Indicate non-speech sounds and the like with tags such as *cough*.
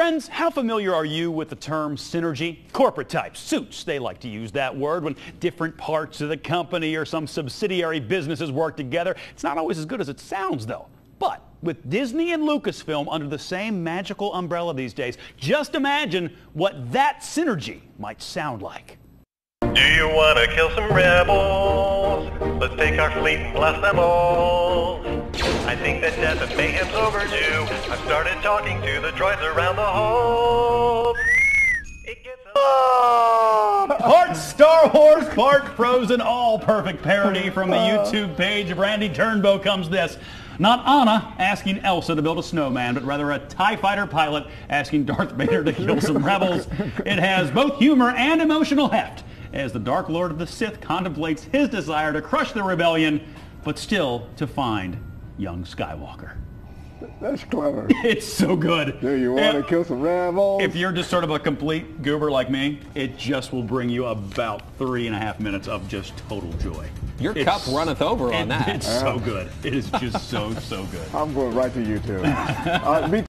Friends, how familiar are you with the term synergy? Corporate types, suits, they like to use that word when different parts of the company or some subsidiary businesses work together. It's not always as good as it sounds, though. But with Disney and Lucasfilm under the same magical umbrella these days, just imagine what that synergy might sound like. Do you want to kill some rebels? Let's take our fleet and blast them all. I think that death and mayhem's overdue. I've started talking to the droids around the hall. It gets a- Part Star Wars, part Frozen, all perfect parody from the uh. YouTube page of Randy Turnbow comes this. Not Anna asking Elsa to build a snowman, but rather a TIE fighter pilot asking Darth Vader to kill some rebels. It has both humor and emotional heft as the Dark Lord of the Sith contemplates his desire to crush the rebellion, but still to find young Skywalker. That's clever. *laughs* It's so good. Do you want to kill some rebels? if you're just sort of a complete goober like me, it just will bring you about three and a half minutes of just total joy. Your It's- cup runneth over on and that. It's so good. It is just so, so good. *laughs* I'm going right to YouTube. *laughs* uh, me